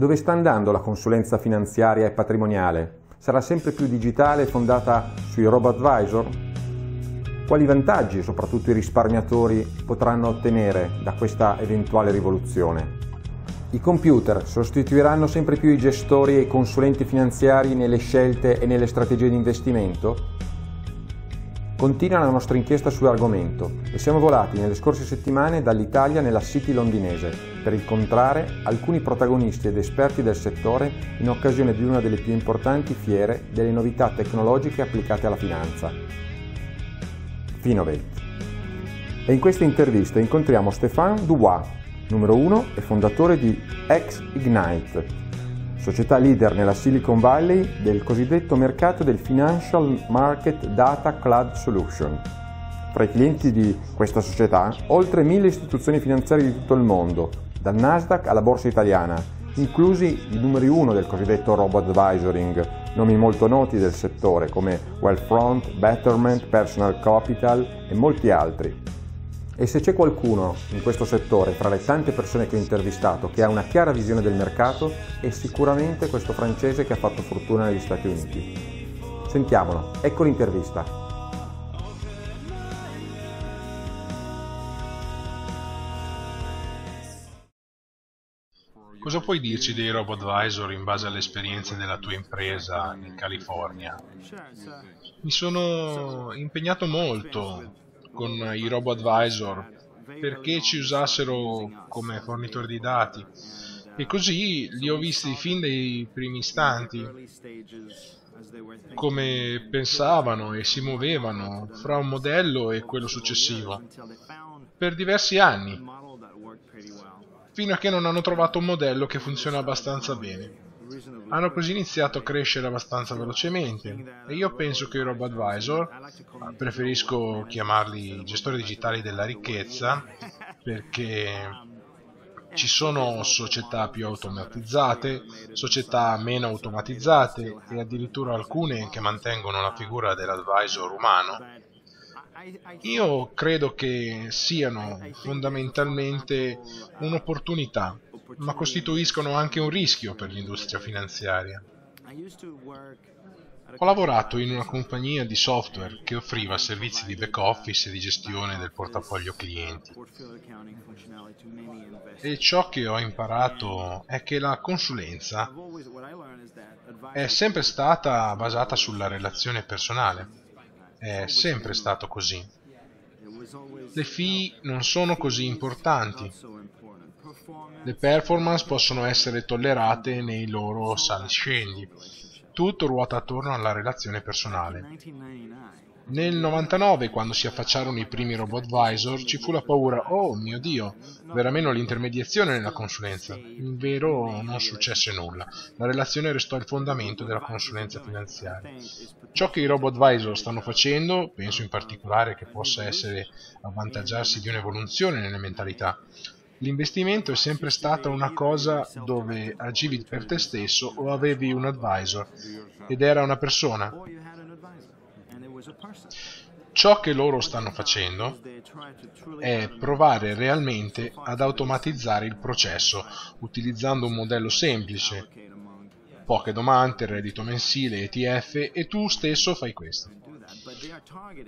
Dove sta andando la consulenza finanziaria e patrimoniale? Sarà sempre più digitale e fondata sui robo-advisor? Quali vantaggi soprattutto i risparmiatori potranno ottenere da questa eventuale rivoluzione? I computer sostituiranno sempre più i gestori e i consulenti finanziari nelle scelte e nelle strategie di investimento? Continua la nostra inchiesta sull'argomento e siamo volati nelle scorse settimane dall'Italia nella City londinese per incontrare alcuni protagonisti ed esperti del settore in occasione di una delle più importanti fiere delle novità tecnologiche applicate alla finanza, Finovate. E in questa intervista incontriamo Stéphane Dubois, numero uno e fondatore di X Ignite, società leader nella Silicon Valley del cosiddetto mercato del Financial Market Data Cloud Solution. Tra i clienti di questa società, oltre mille istituzioni finanziarie di tutto il mondo, dal Nasdaq alla borsa italiana, inclusi i numeri uno del cosiddetto robot advisoring, nomi molto noti del settore come Wealthfront, Betterment, Personal Capital e molti altri. E se c'è qualcuno in questo settore, fra le tante persone che ho intervistato, che ha una chiara visione del mercato, è sicuramente questo francese che ha fatto fortuna negli Stati Uniti. Sentiamolo, ecco l'intervista. Cosa puoi dirci dei robo-advisor in base alle esperienze della tua impresa in California? Mi sono impegnato molto con i robo-advisor perché ci usassero come fornitori di dati. E così li ho visti fin dai primi istanti come pensavano e si muovevano fra un modello e quello successivo per diversi anni fino a che non hanno trovato un modello che funziona abbastanza bene hanno così iniziato a crescere abbastanza velocemente e io penso che i robo-advisor, preferisco chiamarli gestori digitali della ricchezza, perché ci sono società più automatizzate, società meno automatizzate e addirittura alcune che mantengono la figura dell'advisor umano. Io credo che siano fondamentalmente un'opportunità ma costituiscono anche un rischio per l'industria finanziaria. Ho lavorato in una compagnia di software che offriva servizi di back office e di gestione del portafoglio clienti. E ciò che ho imparato è che la consulenza è sempre stata basata sulla relazione personale. È sempre stato così. Le fee non sono così importanti le performance possono essere tollerate nei loro saliscendi. Tutto ruota attorno alla relazione personale. Nel 99, quando si affacciarono i primi robot advisor, ci fu la paura, oh mio Dio, verrà meno l'intermediazione nella consulenza. In vero non successe nulla. La relazione restò il fondamento della consulenza finanziaria. Ciò che i robot advisor stanno facendo, penso in particolare che possa essere avvantaggiarsi di un'evoluzione nelle mentalità, L'investimento è sempre stata una cosa dove agivi per te stesso o avevi un advisor ed era una persona. Ciò che loro stanno facendo è provare realmente ad automatizzare il processo utilizzando un modello semplice, poche domande, reddito mensile, ETF e tu stesso fai questo.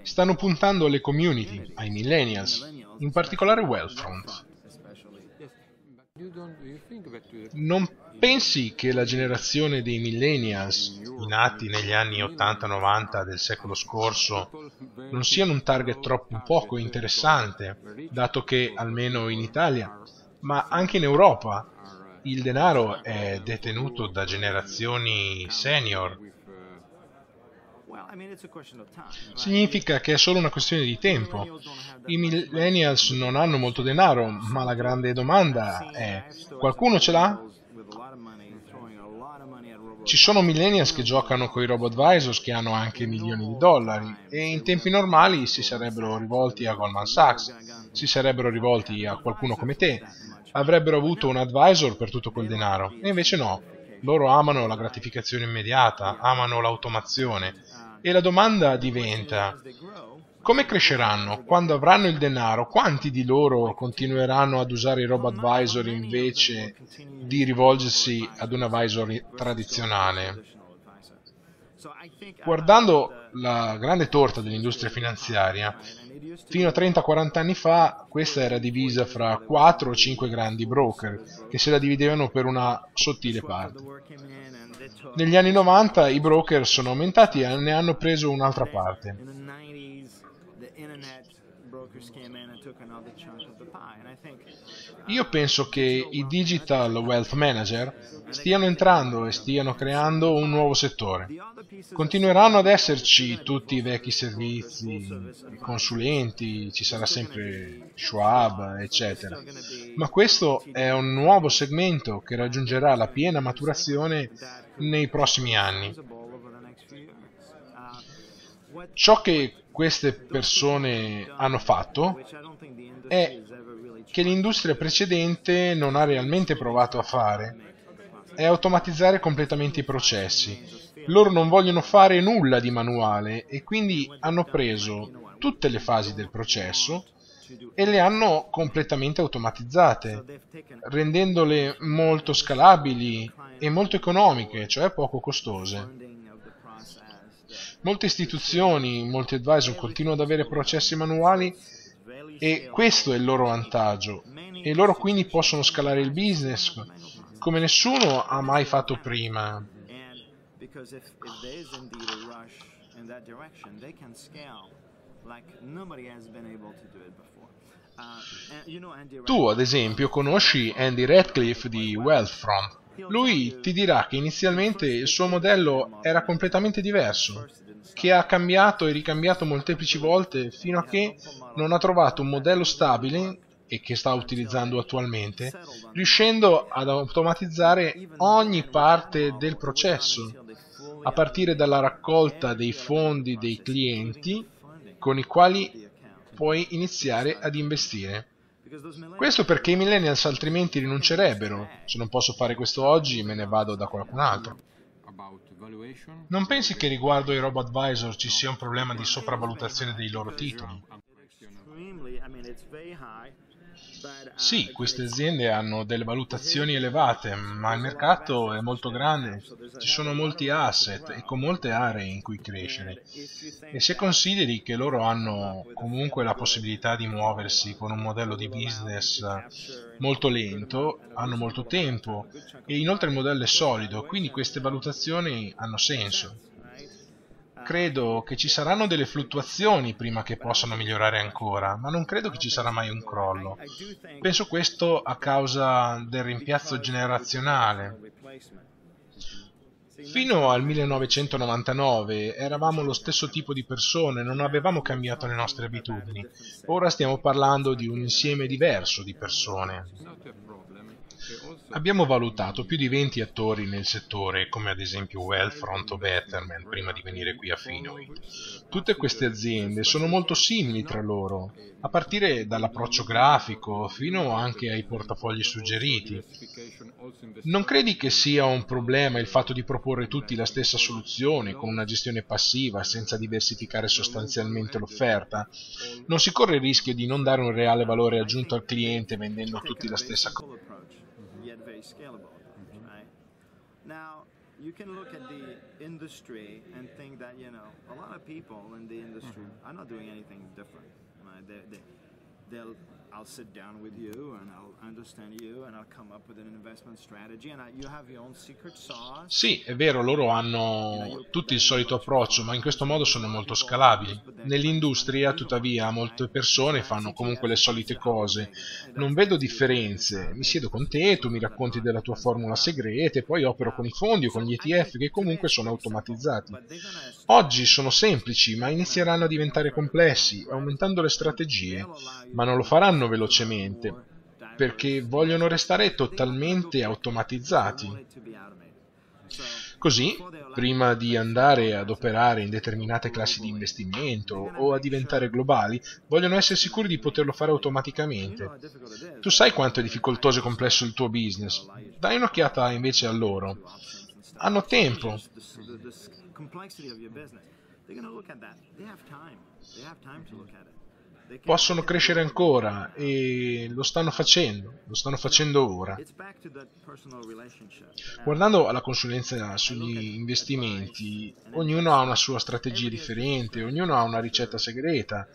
Stanno puntando alle community, ai millennials, in particolare Wealthfront non pensi che la generazione dei millennials, nati negli anni 80-90 del secolo scorso, non siano un target troppo poco interessante, dato che, almeno in Italia, ma anche in Europa, il denaro è detenuto da generazioni senior Significa che è solo una questione di tempo. I millennials non hanno molto denaro, ma la grande domanda è qualcuno ce l'ha? Ci sono millennials che giocano con i robot advisors che hanno anche milioni di dollari e in tempi normali si sarebbero rivolti a Goldman Sachs, si sarebbero rivolti a qualcuno come te, avrebbero avuto un advisor per tutto quel denaro e invece no. Loro amano la gratificazione immediata, amano l'automazione, e la domanda diventa, Come cresceranno? Quando avranno il denaro, quanti di loro continueranno ad usare i robo-advisor invece di rivolgersi ad un advisor tradizionale? Guardando la grande torta dell'industria finanziaria, fino a 30-40 anni fa questa era divisa fra 4 o 5 grandi broker che se la dividevano per una sottile parte. Negli anni 90 i broker sono aumentati e ne hanno preso un'altra parte. Io penso che i digital wealth manager stiano entrando e stiano creando un nuovo settore. Continueranno ad esserci tutti i vecchi servizi, i consulenti, ci sarà sempre Schwab, eccetera. Ma questo è un nuovo segmento che raggiungerà la piena maturazione nei prossimi anni. Ciò che queste persone hanno fatto è che l'industria precedente non ha realmente provato a fare, è automatizzare completamente i processi. Loro non vogliono fare nulla di manuale e quindi hanno preso tutte le fasi del processo e le hanno completamente automatizzate, rendendole molto scalabili e molto economiche, cioè poco costose. Molte istituzioni, molti advisor continuano ad avere processi manuali e questo è il loro vantaggio e loro quindi possono scalare il business come nessuno ha mai fatto prima. Tu, ad esempio, conosci Andy Radcliffe di Wealthfront. Lui ti dirà che inizialmente il suo modello era completamente diverso che ha cambiato e ricambiato molteplici volte fino a che non ha trovato un modello stabile e che sta utilizzando attualmente, riuscendo ad automatizzare ogni parte del processo, a partire dalla raccolta dei fondi dei clienti con i quali puoi iniziare ad investire. Questo perché i millennials altrimenti rinuncerebbero. Se non posso fare questo oggi me ne vado da qualcun altro. Non pensi che riguardo ai robot advisor ci sia un problema di sopravvalutazione dei loro titoli? Sì, queste aziende hanno delle valutazioni elevate, ma il mercato è molto grande, ci sono molti asset e con molte aree in cui crescere. E se consideri che loro hanno comunque la possibilità di muoversi con un modello di business molto lento, hanno molto tempo e inoltre il modello è solido, quindi queste valutazioni hanno senso. Credo che ci saranno delle fluttuazioni prima che possano migliorare ancora, ma non credo che ci sarà mai un crollo. Penso questo a causa del rimpiazzo generazionale. Fino al 1999 eravamo lo stesso tipo di persone, non avevamo cambiato le nostre abitudini. Ora stiamo parlando di un insieme diverso di persone. Abbiamo valutato più di 20 attori nel settore, come ad esempio Wealthfront o Betterment, prima di venire qui a Finoid. Tutte queste aziende sono molto simili tra loro, a partire dall'approccio grafico fino anche ai portafogli suggeriti. Non credi che sia un problema il fatto di proporre tutti la stessa soluzione con una gestione passiva senza diversificare sostanzialmente l'offerta? Non si corre il rischio di non dare un reale valore aggiunto al cliente vendendo tutti la stessa cosa? Scalable, mm-hmm. right? Now, you can look at the industry and think that, you know, a lot of people in the industry mm-hmm. are not doing anything different. Right? They, they, they'll I'll sit down with you and I'll understand you and I'll come up with an investment strategy and you have your own secret sauce. Sì, è vero, loro hanno tutti il solito approccio, ma in questo modo sono molto scalabili. Nell'industria, tuttavia, molte persone fanno comunque le solite cose. Non vedo differenze. Mi siedo con te, tu mi racconti della tua formula segreta e poi opero con i fondi o con gli ETF che comunque sono automatizzati. Oggi sono semplici, ma inizieranno a diventare complessi, aumentando le strategie, ma non lo faranno fanno velocemente perché vogliono restare totalmente automatizzati. Così, prima di andare ad operare in determinate classi di investimento o a diventare globali, vogliono essere sicuri di poterlo fare automaticamente. Tu sai quanto è difficoltoso e complesso il tuo business. Dai un'occhiata invece a loro. Hanno tempo possono crescere ancora e lo stanno facendo, lo stanno facendo ora. Guardando alla consulenza sugli investimenti, ognuno ha una sua strategia differente, ognuno ha una ricetta segreta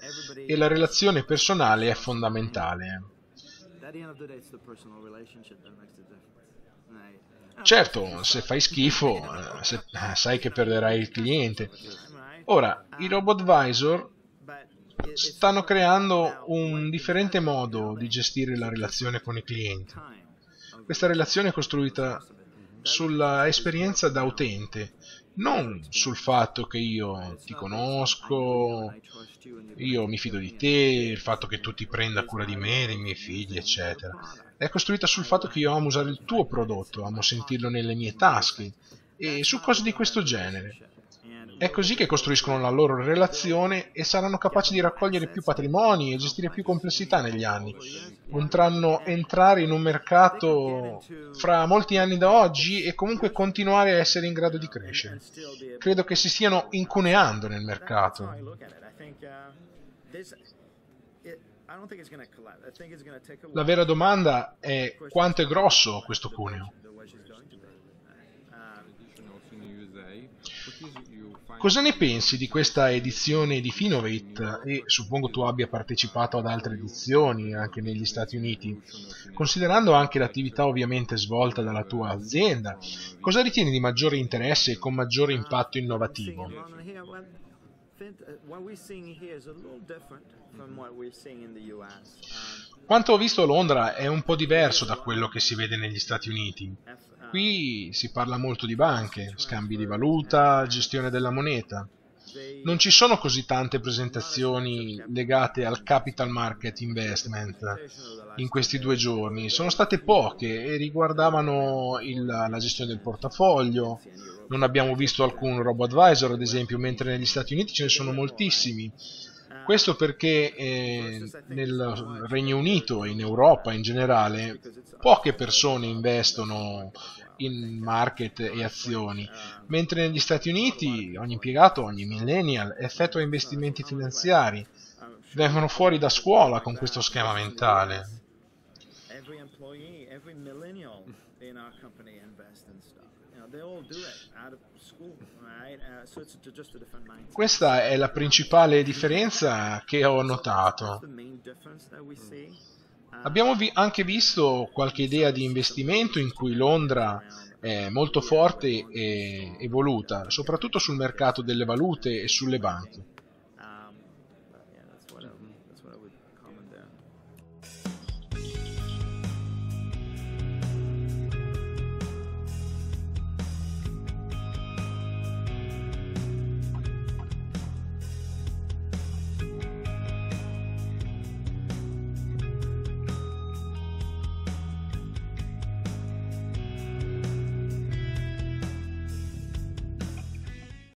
e la relazione personale è fondamentale. Certo, se fai schifo, eh, se, eh, sai che perderai il cliente. Ora, i robot advisor stanno creando un differente modo di gestire la relazione con i clienti. Questa relazione è costruita sulla esperienza da utente, non sul fatto che io ti conosco, io mi fido di te, il fatto che tu ti prenda cura di me, dei miei figli, eccetera. È costruita sul fatto che io amo usare il tuo prodotto, amo sentirlo nelle mie tasche e su cose di questo genere. È così che costruiscono la loro relazione e saranno capaci di raccogliere più patrimoni e gestire più complessità negli anni. Potranno entrare in un mercato fra molti anni da oggi e comunque continuare a essere in grado di crescere. Credo che si stiano incuneando nel mercato. La vera domanda è quanto è grosso questo cuneo. Cosa ne pensi di questa edizione di Finovate e suppongo tu abbia partecipato ad altre edizioni anche negli Stati Uniti? Considerando anche l'attività ovviamente svolta dalla tua azienda, cosa ritieni di maggiore interesse e con maggiore impatto innovativo? Quanto ho visto a Londra è un po' diverso da quello che si vede negli Stati Uniti. Qui si parla molto di banche, scambi di valuta, gestione della moneta. Non ci sono così tante presentazioni legate al capital market investment in questi due giorni, sono state poche e riguardavano il, la gestione del portafoglio. Non abbiamo visto alcun robo advisor, ad esempio, mentre negli Stati Uniti ce ne sono moltissimi. Questo perché eh, nel Regno Unito e in Europa in generale poche persone investono in market e azioni, mentre negli Stati Uniti ogni impiegato, ogni millennial effettua investimenti finanziari, vengono fuori da scuola con questo schema mentale. Questa è la principale differenza che ho notato. Abbiamo vi- anche visto qualche idea di investimento in cui Londra è molto forte e evoluta, soprattutto sul mercato delle valute e sulle banche.